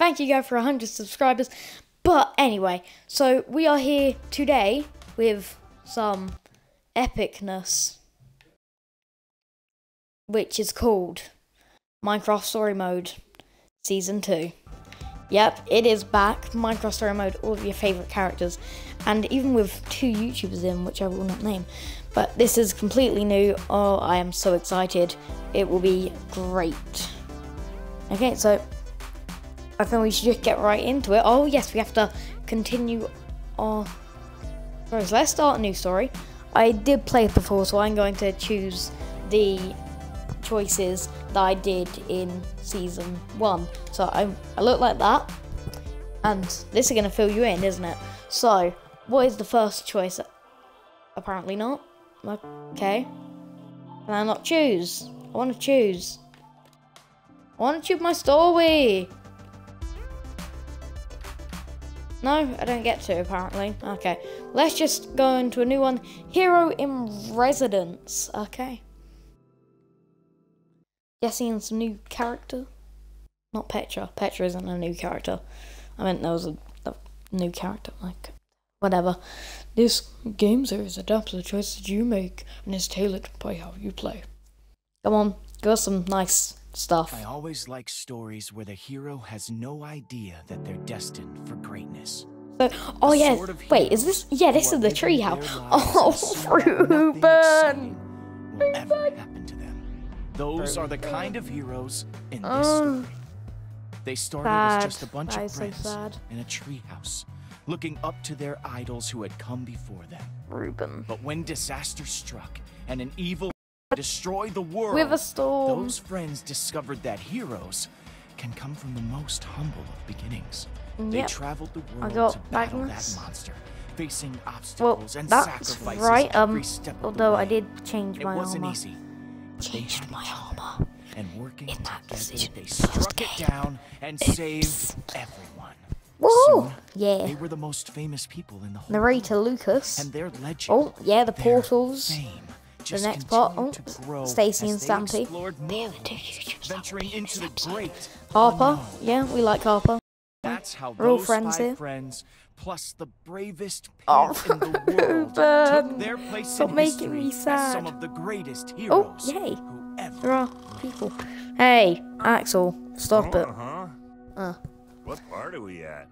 Thank you guys for 100 subscribers. But anyway, so we are here today with some epicness, which is called Minecraft Story Mode Season 2. Yep, it is back. Minecraft Story Mode, all of your favorite characters, and even with two YouTubers in, which I will not name. But this is completely new. Oh, I am so excited. It will be great. Okay, so I think we should just get right into it. Oh, yes, we have to continue our. So let's start a new story. I did play it before, so I'm going to choose the choices that I did in season one. So I, I look like that, and this is going to fill you in, isn't it? So, what is the first choice? Apparently not. Okay. Can I not choose? I want to choose. I want to choose my story. No, I don't get to apparently. Okay, let's just go into a new one. Hero in Residence. Okay. Some new character. Not Petra. Petra isn't a new character. I meant there was a, a new character. Like, whatever. This game series adapts the choices you make and is tailored by how you play. Come on, give us some nice stuff. I always like stories where the hero has no idea that they're destined for greatness. So, oh The yeah, sort of wait, is this? Yeah, this is the tree living house. Oh, Reuben! will ever happen to them. Those are the kind of heroes in this Oh, story. They started sad. as just a bunch That of is so in a treehouse, looking up to their idols who had come before them. Reuben. But when disaster struck and an evil destroyed the world, With a storm. those friends discovered that heroes can come from the most humble of beginnings. They traveled the world to battle Magnus. that monster, facing Well, obstacles and sacrifices right. Um, every step although I did change my armor. It wasn't armor. easy. Changed my armor. And working in that decision they struck it down and saved everyone. Woo! Soon, Yeah. They were the most famous people in the whole Narrator world, Lucas. and their legend Oh, yeah, the portals. fame The next part. Oh, continued to grow Stacy and they Stampy. explored They more were two worlds, YouTubers that venturing into the great Harper. unknown. Yeah, we like Harper. That's how We're all friends five here. friends, plus the bravest Oh, pair in the world, Reuben. took their place Stop in making me sad. some of the greatest Oh, heroes yay. who There are people. Hey, Axel, stop it. huh? Uh. What part are we at?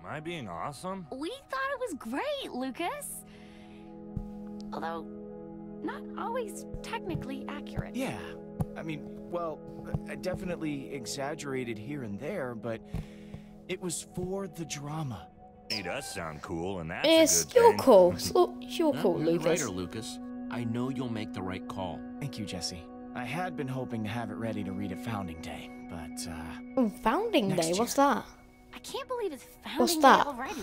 Am I being awesome? We thought it was great, Lucas. Although, not always technically accurate. Yeah, I mean, well, I definitely exaggerated here and there, but it was for the drama. He does sound cool, and that's It's a good you're thing. cool. So, you're No, cool, Lucas. writer, Lucas. I know you'll make the right call. Thank you, Jesse. I had been hoping to have it ready to read at Founding Day, but uh, Oh, Founding Next Day. What's that? I can't believe it's founding What's day that? already.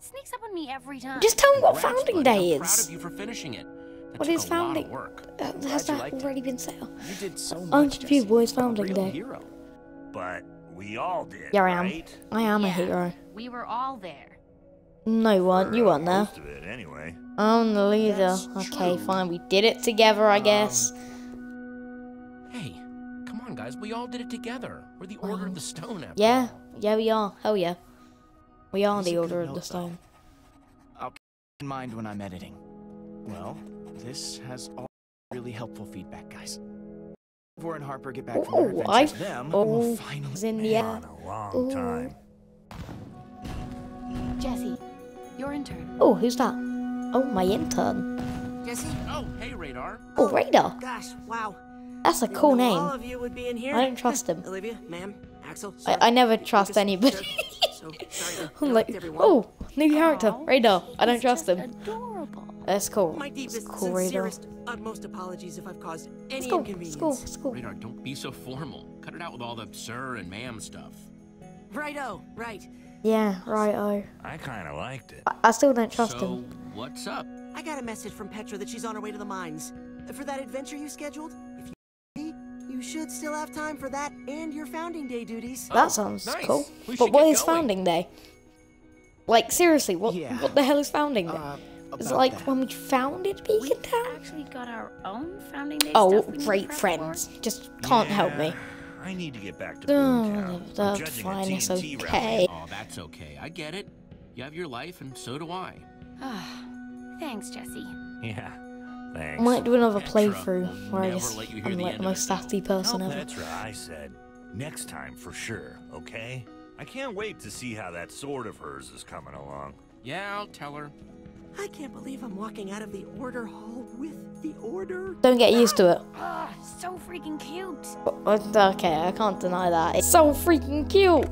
Sneaks up on me every time. Just tell me what Congrats, Founding buddy. Day I'm proud is. of you for finishing it. That What took is a lot of Founding? work. Uh, has that liked it. already been said? you did so much. Aren't you Jesse. boys Founding real Day? hero. But we all did, Yeah, I am. right? I am a hero. We were all there. No, you weren't. You weren't there. Most of it, anyway. I'm the leader. That's Okay, true. fine. We did it together, I Um, guess. Hey, come on, guys. We all did it together. We're the Order of the Stone, after Yeah, all. yeah, we are. Hell yeah. We are That's the Order good of the note, though. Stone. I'll keep in mind when I'm editing. Well, this has all really helpful feedback, guys. Before and Harper get back from their adventures, I- them oh, will finally is in the Been on a long Ooh. time. Jesse, your intern. Oh, who's that? Oh, my intern. Jesse? Oh, hey, Radar. Oh, Radar. Gosh, wow. That's a Didn't cool know All name. of you would be in here. I don't trust him. Olivia, ma'am, Axel. I, I never trust Lucas, anybody. sir. So sorry to I'm like, everyone. oh, new character, Radar. I don't trust just him. Adorable. That's cool. My It's deepest, cool, Radar. sincerest, utmost apologies if I've caused any cool. inconvenience. It's cool. Cool. Radar, don't be so formal. Cut it out with all the sir and ma'am stuff. Righto, right. Yeah, right. Oh, I kind of liked it. I, I still don't trust so, him. what's up? I got a message from Petra that she's on her way to the mines. For that adventure you scheduled, if you you should still have time for that and your founding day duties. That Oh, sounds nice. cool. We But should what get is going. Founding Day? Like seriously, what Yeah. what the hell is Founding Day? Uh, is it about like that. when we founded We Beacon Town? actually got our own founding day Oh, stuff we need to great prep friends. Just can't help me. I need to get back to Oh, Boomtown. I'm that's fine, it's TNT rally. okay. Oh, that's okay. I get it. You have your life, and so do I. Ah, thanks, Jesse. Yeah, I thanks. might do another Petra playthrough where I just let you hear I'm the like the most it, sassy person Tell ever. Petra I said next time for sure, okay? I can't wait to see how that sword of hers is coming along. Yeah, I'll tell her. I can't believe I'm walking out of the order hall with the order. Don't get used to it. Oh, so freaking cute. Okay, I can't deny that. It's so freaking cute.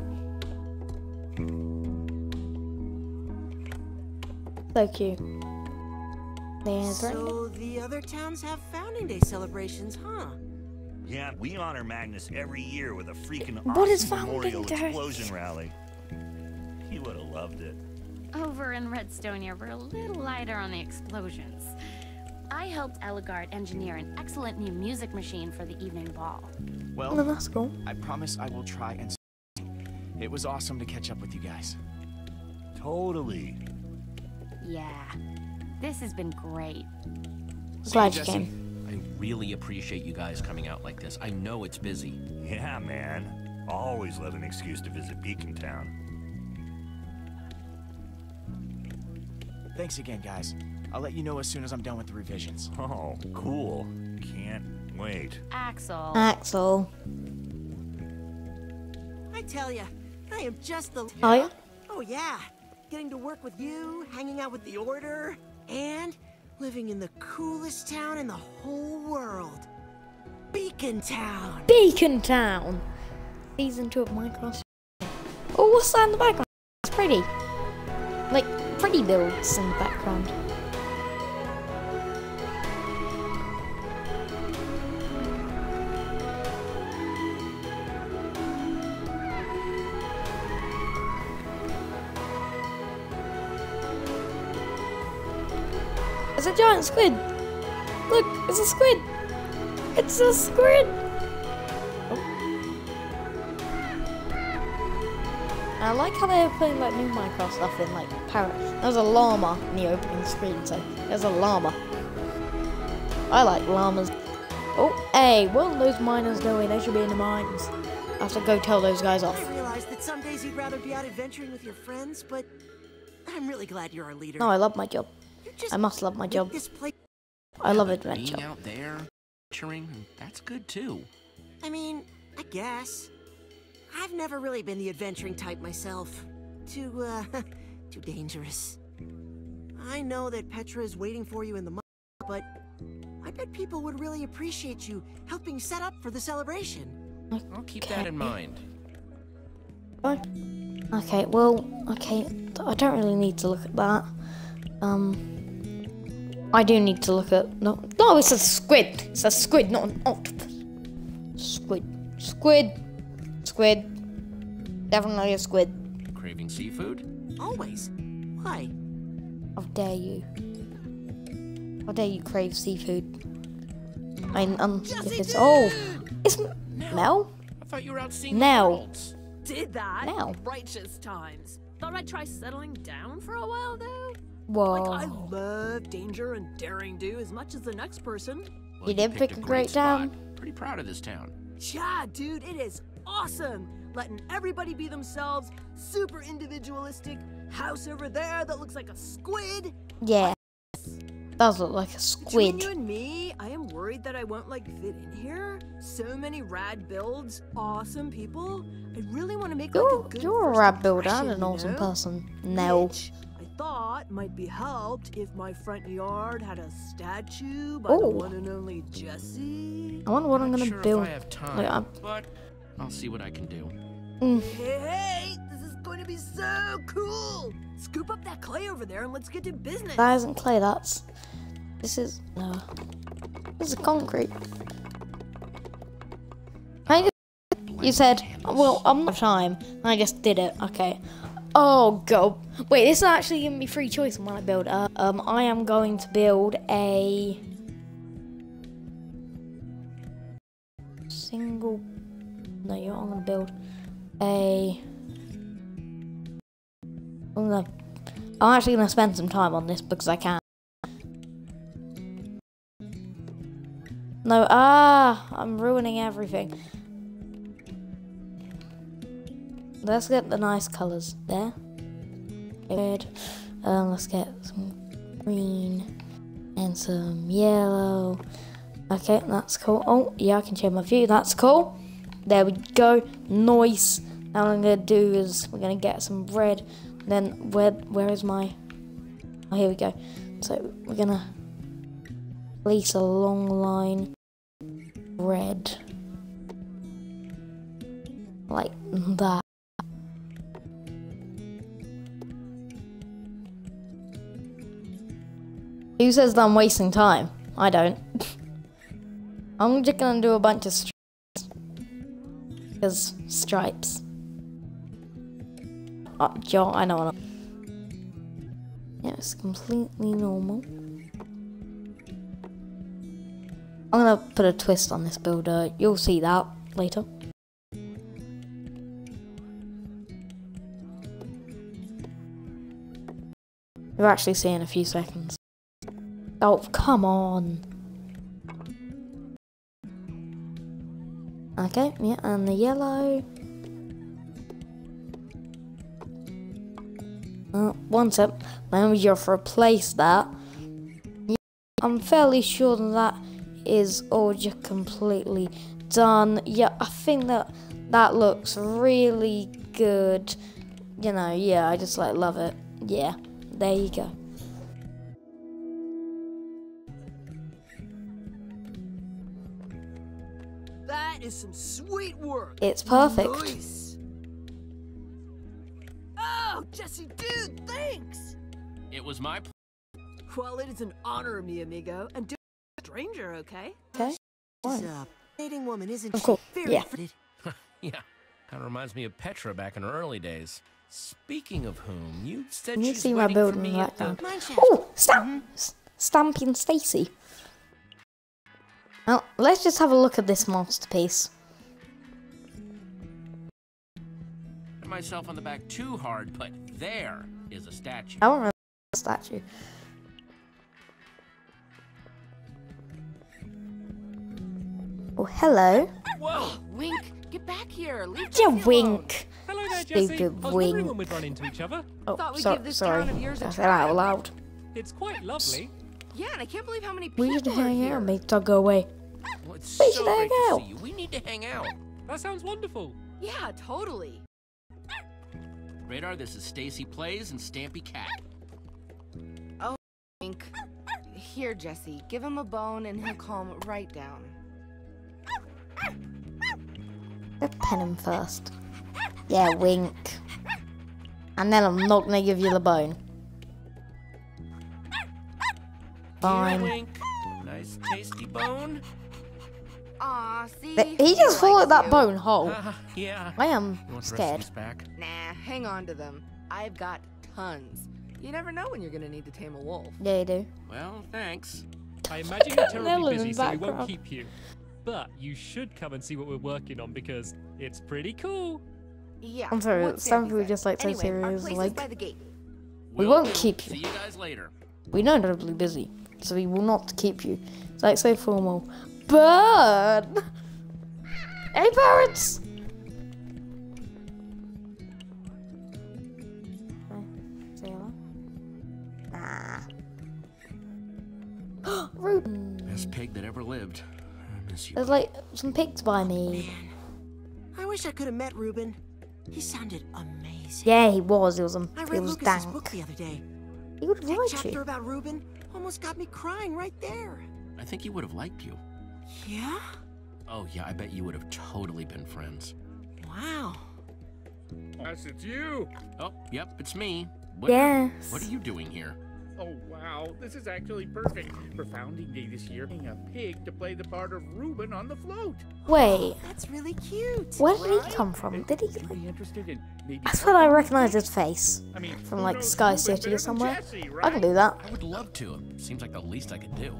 So cute. There's right. So the other towns have Founding Day celebrations, huh? Yeah, we honor Magnus every year with a freaking What awesome is Founding memorial Day? explosion rally. He would have loved it. Over in Redstonia, we're a little lighter on the explosions. I helped Ellegaard engineer an excellent new music machine for the evening ball. Oh, Well, that's cool. I promise I will try and. It was awesome to catch up with you guys. Totally. Yeah, this has been great. Glad you came. I really appreciate you guys coming out like this. I know it's busy. Yeah, man. Always love an excuse to visit Beacon Town. Thanks again, guys. I'll let you know as soon as I'm done with the revisions. Oh, cool. Can't wait. Axel. Axel. I tell ya, I am just the. Oh yeah. Oh yeah, getting to work with you, hanging out with the order, and living in the coolest town in the whole world, Beacon Town. Beacon Town. Season two of Minecraft. Oh, what's that in the background? It's pretty. Like pretty builds in the background. It's a giant squid. Look, it's a squid. It's a squid. I like how they're putting like new Minecraft stuff in, like parrot. There's a llama in the opening screen, so there's a llama. I like llamas. Oh, hey, what are those miners doing? They should be in the mines. I have to go tell those guys off. I realize that some days you'd rather be out adventuring with your friends, but I'm really glad you're our leader. No, I love my job. I must love my job. This place. I love adventure. Being out there, adventuring, that's good too. I mean, I guess. I've never really been the adventuring type myself. Too, uh, too dangerous. I know that Petra is waiting for you in the mud, but I bet people would really appreciate you helping set up for the celebration. I'll keep that in mind. Fine. Okay, well, okay, I don't really need to look at that. Um, I do need to look at no, no, it's a squid. It's a squid, not an octopus. Squid, squid, squid. Definitely a squid. Craving seafood? Always. Why? How dare you? How dare you crave seafood? I mean, um, if it's oh, it's M- Mel. I thought you were out seeing Now. the. Did that? Now. Righteous times. Thought I'd try settling down for a while though. Whoa. Like I love danger and daring do as much as the next person. Well, You did picked pick a great spot. town. Pretty proud of this town. Yeah, dude, it is awesome. Letting everybody be themselves, super individualistic. House over there that looks like a squid. yeah, does look like a squid. Between squid. you and me, I am worried that I won't like fit in here. So many rad builds, awesome people. I really want to make You're a good you're a rad builder and an awesome know? person. No. Which I thought might be helped if my front yard had a statue by the one and only Jesse. I wonder what I'm Not gonna sure build. If I have time, Like, I'm- but I'll see what I can do. Mm, Hey, hey, this is going to be so cool! Scoop up that clay over there and let's get to business. that isn't clay. That's this is no. This is concrete. I just, you said, well, I'm not time. I just did it. Okay. Oh god. Wait, this is actually giving me free choice on what I build. Uh, um, I am going to build a single. No, you know I'm gonna build a. I'm gonna. I'm actually gonna spend some time on this because I can. No, ah, I'm ruining everything. let's get the nice colours there. Red. Um, let's get some green and some yellow. Okay, that's cool. Oh, yeah, I can change my view. That's cool. There we go. Nice. Now what I'm gonna do is we're gonna get some red. Then where where is my? Oh, here we go. So we're gonna place a long line red like that. Who says that I'm wasting time? I don't. I'm just gonna do a bunch of. Because stripes. Uh, oh, Joe, I know. Yeah, it's completely normal. I'm gonna put a twist on this builder. You'll see that later. You'll actually see in a few seconds. Oh, come on. Okay, yeah, and the yellow. Uh, one sec. Let me just replace that. Yeah, I'm fairly sure that, that is all just completely done. Yeah, I think that that looks really good. You know, yeah, I just like love it. Yeah, there you go. Some sweet work. It's perfect. Nice. Oh, Jesse, dude, thanks. It was my pl- Well, it is an honor, mi amigo, and do a stranger, okay? Okay. She's a dating woman, isn't Of she? course, Very yeah. Yeah, kind of reminds me of Petra back in her early days. Speaking of whom, you said you she's see my waiting for building me right at the... now? Oh, Stamp, mm-hmm. S- Stampy and Stacy. Well, let's just have a look at this masterpiece. Pat myself on the back too hard, but there is a statue. I don't remember the statue. Oh, hello. Whoa, Wink, get back here. Leave Yeah, Jesse alone. wink. Hello there, Jesse. Stupid I was wondering when we'd run into each other. Oh, Thought so- give this sorry. town of yours a I said that out loud. It's quite lovely. Yeah, and I can't believe how many We people should are hang here. out, make dog go away. Well, it's We so should great hang to out. see you. We need to hang out. That sounds wonderful. Yeah, totally. Radar, this is Stacy Plays and Stampy Cat. Oh Wink. Here, Jesse, give him a bone and he'll calm right down. Let's pen him first. Yeah, wink. And then I'm not gonna give you the bone. Here, Fine. Wink. Nice tasty bone. Aw, see? Th- He just followed likes that you. bone whole. Ah, yeah. I am You want the scared. back? Nah, hang on to them. I've got tons. You never know when you're gonna need to tame a wolf. Yeah, you do. Well, thanks. I imagine you're terribly busy, so we won't keep you. But you should come and see what we're working on because it's pretty cool. Yeah. I'm sorry, what's some Stampy people just, like, so anyway, our serious, like- by the gate. We Will won't do. keep you. See you guys later. We know you're really busy, so we will not keep you. It's like so formal. But Hey parents! Say hello. Reuben. Best pig that ever lived. I miss you. There's like some pigs by me. I wish I could have met Reuben. He sounded amazing. Yeah, he was. He was. Um, I he read was Lucas's dank. book the other day. He would have That liked chapter you. about Reuben almost got me crying right there. I think he would have liked you. Yeah? Oh, yeah, I bet you would have totally been friends. Wow. Yes, it's you. Oh, yep, it's me. What, Yes. What are you doing here? Oh, wow. This is actually perfect. For founding day this year, a pig to play the part of Reuben on the float. Wait, oh, That's really cute. where did he come from? Did he? Would you be interested in maybe I thought I recognized his face I mean, from like Sky City or somewhere. Jesse, I can do that. I would love to. Seems like the least I could do.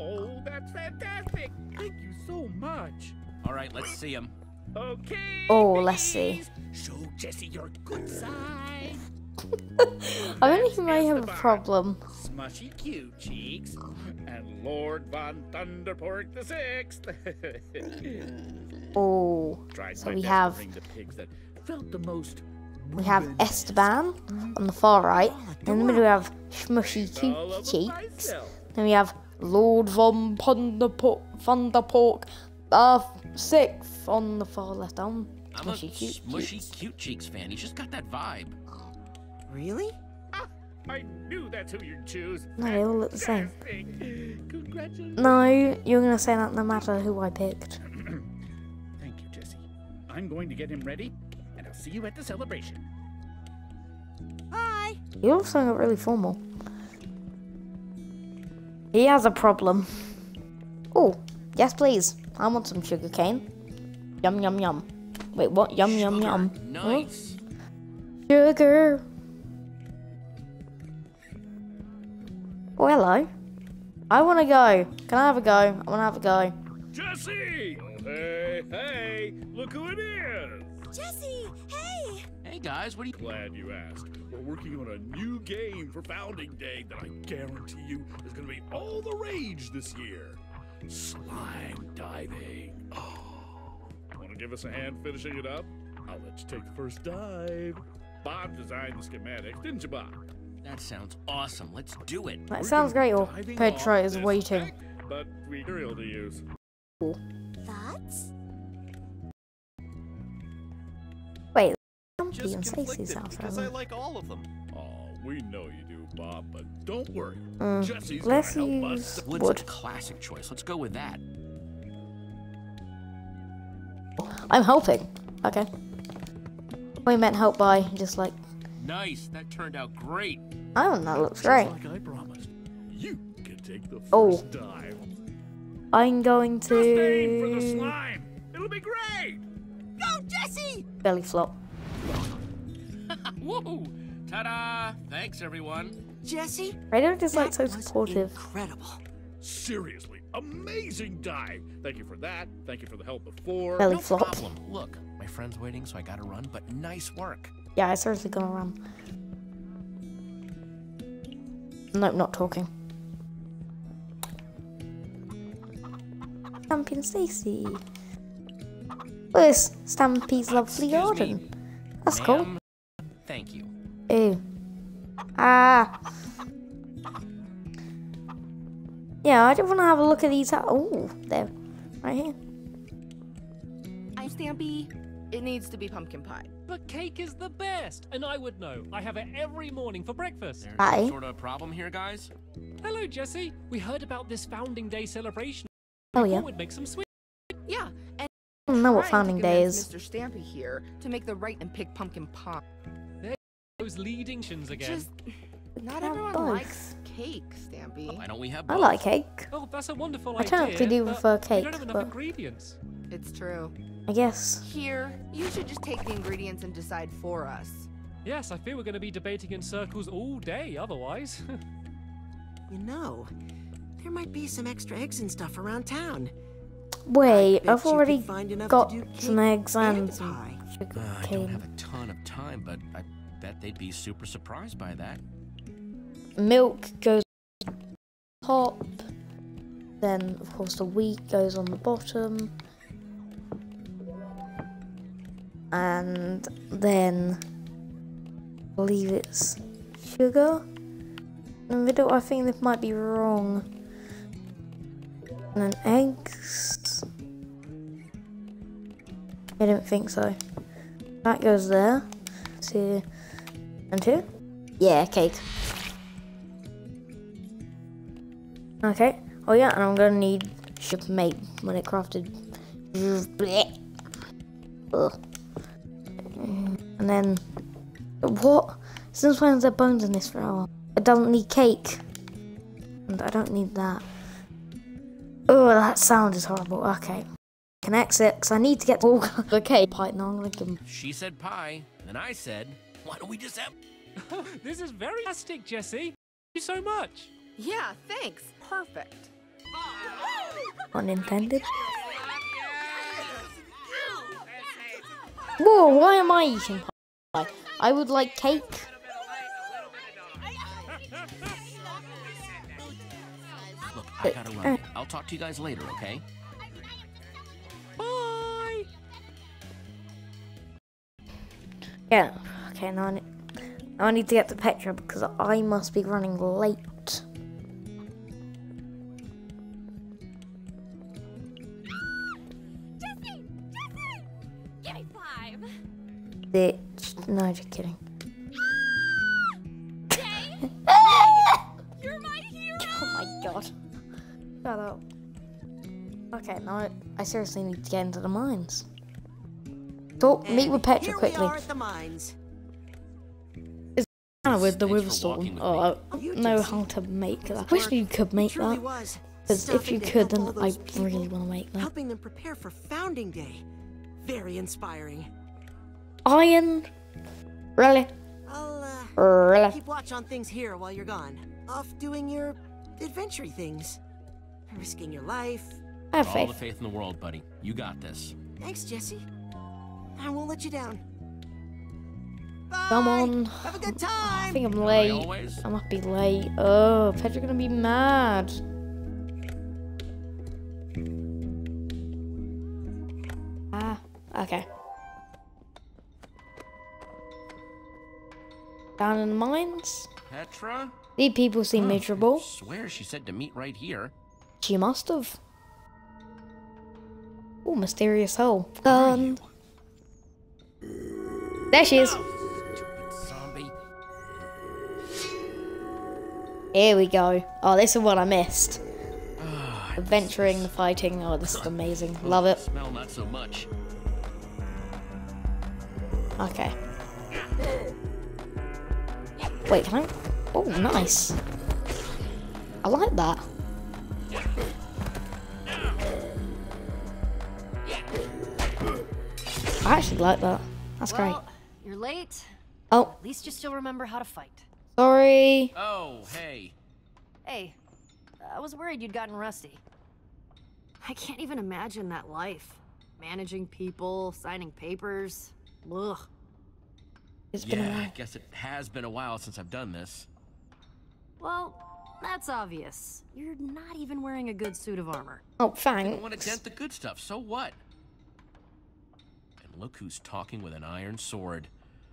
Oh, that's fantastic. Thank you so much. All right, let's see him. Okay. Oh, let's see. piggies, Show Jesse your good side. I think he may That's have a problem. Smushy cute cheeks. And Lord Von Thunderpork the Sixth. Oh, Tried So we have the pigs that felt the most We have Esteban on the far right. Ah, In the middle, we have Smushy all over Cute Cheeks. myself. Then we have Lord von Thunderpork, Thunderpork, uh, sixth on the far left arm. I'm a Smushy Cute smushy Cheeks. cute cheeks fan. He's just got that vibe. Really? Ah, I knew that's who you'd choose. No, they all look the same. No, you're gonna say that no matter who I picked. Thank you, Jesse. I'm going to get him ready, and I'll see you at the celebration. Hi. You also got really formal. He has a problem. Oh, yes, please. I want some sugar cane. Yum yum yum. Wait, what? Yum yum Sugar. yum. Nice. Sugar. Oh, hello. I want to go. Can I have a go? I want to have a go. Jesse! Hey, hey! Look who it is! Jesse, hey. Hey guys, what are you? Glad you asked. We're working on a new game for Founding Day that I guarantee you is going to be all the rage this year. Slime diving. Oh. Want to give us a hand finishing it up? I'll let you take the first dive. Bob designed the schematics, didn't you, Bob? That sounds awesome. Let's do it. That We're sounds great. Or diving Petra is waiting. deck, But we material to use. Thoughts? Stampy Just and Stacy's conflicted house. because I like all of them. Oh, we know you do, Bob, but don't worry. Mm, Jesse's let's gonna help use us. Wood's wood. a classic choice. Let's go with that. I'm helping. Okay. We meant help by just like. Nice. That turned out great. Oh, that looks Just great. like I promised. You can take the first Oh. dive. I'm going Just aim for the to slime. It'll be great. Go, Jesse. belly flop. Whoa! Ta-da! Thanks, everyone. Jesse, Radar is like so supportive. incredible. Seriously, amazing dive. Thank you for that. Thank you for the help before. Belly No flop. problem. Look, my friend's waiting, so I gotta run. But nice work. Yeah, I seriously gonna run. Nope, not talking. Stampy and Stacy. Look at this Stampy's lovely Excuse garden. me. That's cool. Thank you. Ew. Ah. Yeah, I just want to have a look at these. Oh, there. Right here. I'm Stampy. It needs to be pumpkin pie. But cake is the best, and I would know. I have it every morning for breakfast. There's Hi. sort of a problem here, guys. Hello, Jesse. We heard about this Founding Day celebration. Oh, yeah. we'd make some sweet. Yeah, and I don't know what trying founding day is. Mr. Stampy here to make the right and pick pumpkin pie. Those leading shins again. Just not everyone both. likes cake, Stampy. Why don't we have both? I like cake. Oh, that's a wonderful I idea. technically do but prefer We cake, don't have enough but- ingredients. It's true. I guess. Here, you should just take the ingredients and decide for us. Yes, I fear we're going to be debating in circles all day otherwise. You know, there might be some extra eggs and stuff around town. Wait, I've already find enough to got do some eggs and and some pie. Uh, I don't have a ton of time, but I bet they'd be super surprised by that. Milk goes top. Then, of course, the wheat goes on the bottom. And then, I believe it's sugar. In the middle, I think this might be wrong. And then eggs. I don't think so. That goes there. Two. And here. Yeah, cake. Okay. Oh yeah, and I'm gonna need shipmate when it crafted. And then what? Since when is there bones in this flower? I don't need cake. And I don't need that. Oh, that sound is horrible. Okay. Can exit because I need to get all okay. Pipe now I'm gonna give him. She said pie, and I said, why don't we just have... this is very fantastic, Jesse. Thank you so much. Yeah, thanks. Perfect. Unintended. Whoa, why am I eating pie? I would like cake. Look, I gotta run. Uh, I'll talk to you guys later, okay? Yeah. Okay, now I need, now I need to get to Petra because I must be running late. Jesse! Jesse! Give me five! Bitch. No, just kidding. Ah! Jay! You're my hero! Oh my god. Shut up. Okay, now I, I seriously need to get into the mines. Talk, meet with Petra quickly. we are the. Kind of with the Thanks Witherstorm. Oh, I You know how to make that. I wish you could make that. Because if you could, help then I really want to make that. Helping them prepare for Founding Day. Very inspiring. Iron? Really? I'll uh, Really? keep watch on things here while you're gone. Off doing your adventure things. Risking your life. I have All the faith. faith in the world, buddy. You got this. Thanks, Jesse. I won't let you down. Bye. Come on. Have a good time. I think I'm late. always. I must be late. Oh, Petra gonna be mad. Ah, okay. Down in the mines? Petra? These people seem Huh, miserable. I swear she said to meet right here. She must have. Oh, mysterious hole. Gun. There she is. Here we go. Oh, this is what I missed. Adventuring, the fighting. Oh, this is amazing. Love it. Smell not so much. Okay. Wait, can I? Oh, nice. I like that. I actually like that. That's great. Well, you're late. Oh, At least you still remember how to fight. sorry. Oh, hey. Hey, I was worried you'd gotten rusty. I can't even imagine that life. Managing people, signing papers. Ugh. It's been a while. I guess it has been a while since I've done this. Well, that's obvious. You're not even wearing a good suit of armor. Oh, fine. I don't want to dent the good stuff, so what? And look who's talking with an iron sword.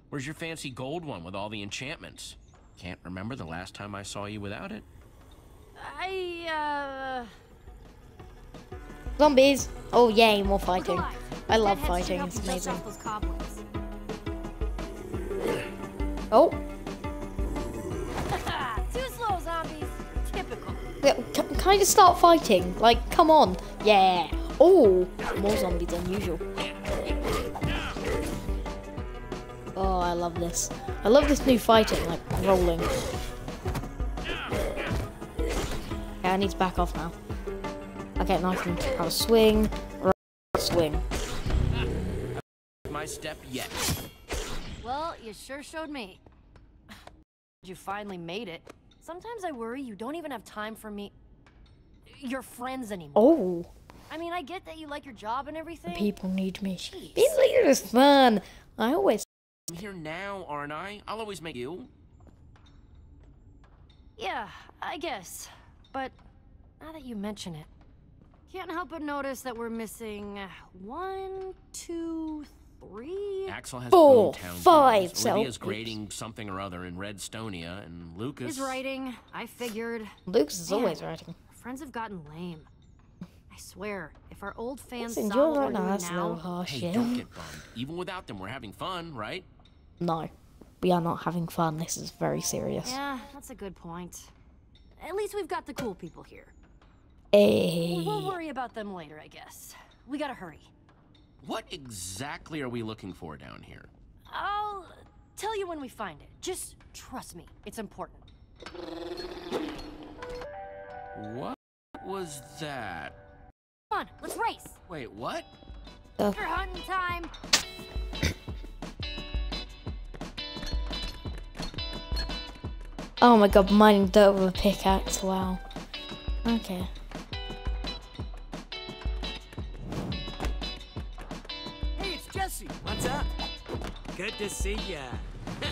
Where's your fancy gold one with all the enchantments? Can't remember the last time I saw you without it. I, uh... Zombies. Oh, yay, more fighting. I love fighting. help It's you dust amazing. those cobwebs. Oh, Too slow, zombies. Typical. can, can I just start fighting? Like, come on. Yeah. Oh, more zombies than usual. Oh, I love this. I love this new fighting, like rolling. Okay, I need to back off now. Okay, now I can have a swing, r- swing. My step yet. Well, you sure showed me. You finally made it. Sometimes I worry you don't even have time for me. Your friends anymore. Oh, I mean, I get that you like your job and everything. people need me. Jeez. Being leader is fun. I always. I'm here now, aren't I? I'll always make you. Yeah, I guess. But now that you mention it, can't help but notice that we're missing uh, one, two, three. Axel has Four, five, duties. Olivia's so- grading something or other in Redstonia, and Lucas. is writing, I figured. Lucas is Man, always writing. Friends have gotten lame. I swear, if our old fans Listen, saw you're what right we're now. doing That's a little now. Hey, don't get bummed. Even without them, we're having fun, right? No, we are not having fun. This is very serious. yeah, that's a good point. At least we've got the cool people here. Hey. We'll eh. worry about them later, I guess. We gotta hurry. What exactly are we looking for down here? I'll tell you when we find it. Just trust me, it's important. What was that? Come on, let's race. Wait, what? Uh. After hunting time. Oh my god, mining dirt with a pickaxe. Wow. Okay. Hey, it's Jesse. What's up? Good to see ya.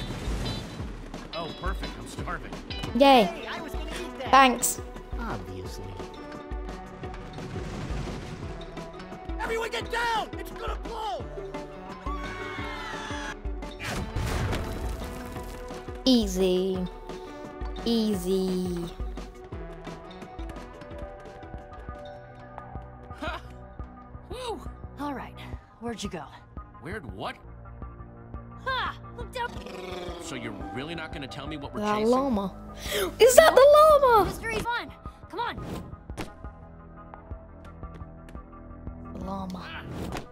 Oh, perfect. I'm starving. Yay. I was gonna eat that. Thanks. Obviously. Everyone get down! It's gonna blow! Easy. Easy. Woo! All right, where'd you go? Where'd what? Ha! Look down. So you're really not gonna tell me what we're chasing? llama. Is that the llama? Mystery fun. Come on. The llama. Yeah.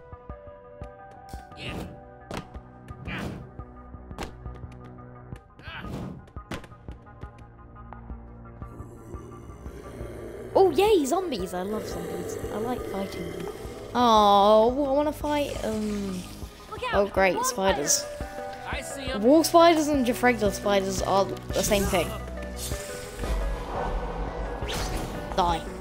Yay, zombies! I love zombies. I like fighting them. Oh, I want to fight. Um. Oh great, spiders. I. Wall spiders and just spiders are the same thing. Die.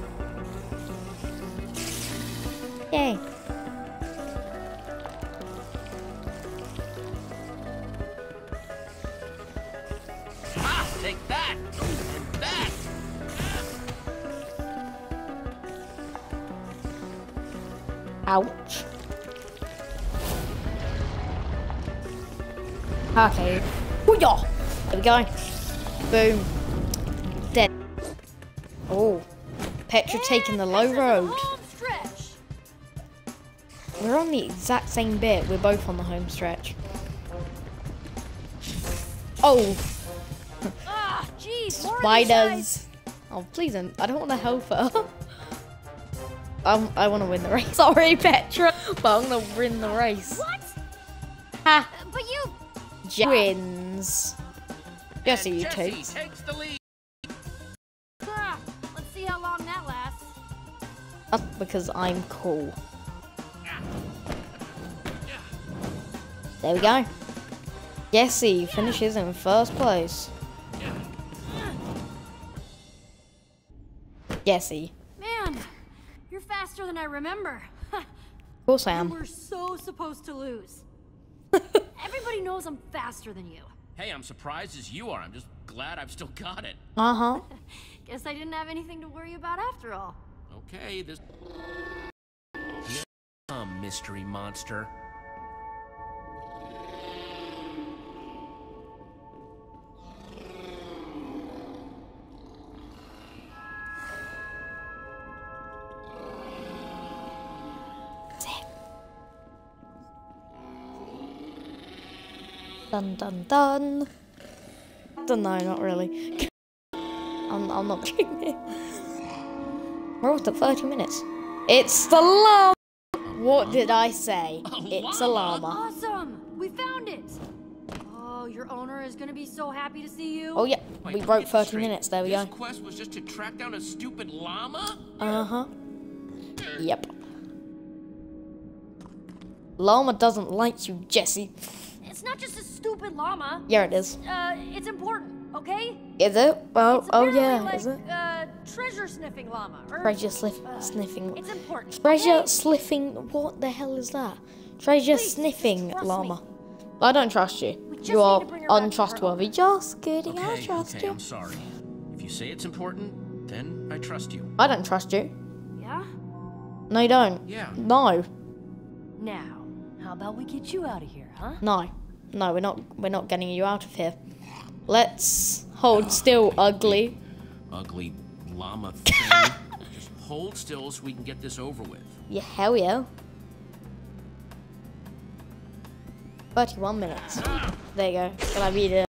Boom. Dead. Oh. Petra taking the low road. We're on the exact same bit. We're both on the home stretch. Oh, Ah, jeez. more of these guys. spiders. Oh, please, don't- I don't want to help her. um, I want to win the race. Sorry, Petra, but I'm going to win the race. What? Ha! But you. Je- wins. Jesse, you Jesse takes. takes the lead. Ah, let's see how long that lasts. That's because I'm cool. There we go. Jesse finishes in first place. Jesse. Man, you're faster than I remember. Of course I You am. were so supposed to lose. Everybody knows I'm faster than you. Hey, I'm surprised as you are. I'm just glad I've still got it. Uh huh. Guess I didn't have anything to worry about after all. Okay, this. A mystery monster. Dun dun dun. Dun, no, not really. I'm, I'm not doing it. We're almost at 30 minutes. It's the llama! What did I say? It's a llama. Awesome! We found it! Oh, your owner is gonna be so happy to see you. Oh, yeah. Wait, We let broke 30 straight. minutes. There we this go. quest was just to track down a stupid llama? Uh huh. Yep. Llama doesn't like you, Jesse. It's not just a stupid llama. Yeah, it is. Uh, it's important, okay? Is it? Oh, It's oh yeah, like, is it? Uh, treasure sniffing llama. Or, Treasure sniff- uh, sniffing. It's important. Treasure okay? sniffing. What the hell is that? Treasure Please, sniffing trust me. llama. I don't trust you. You are need to bring her back to her untrustworthy. Just kidding. I Okay, trust okay, you. I'm sorry. If you say it's important, then I trust you. I don't trust you. Yeah? No, you don't. Yeah. No. Now, how about we get you out of here, huh? No. No, we're not. We're not getting you out of here. Let's hold still, ugly. Ugly llama thing. Just hold still so we can get this over with. Yeah, hell yeah. 31 minutes. There you go. Can I read it?